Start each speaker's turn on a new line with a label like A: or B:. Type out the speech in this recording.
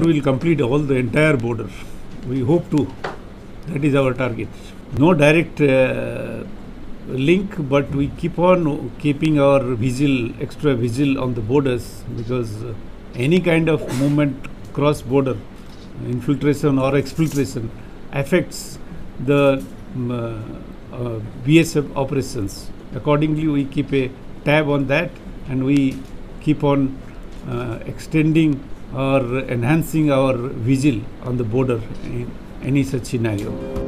A: We will complete all the entire border. We hope to. That is our target. No direct uh, link, but we keep on keeping our vigil, extra vigil on the borders because uh, any kind of movement cross border, infiltration or exfiltration, affects the um, uh, uh, BSF operations. Accordingly, we keep a tab on that and we keep on uh, extending or enhancing our vigil on the border in any such scenario.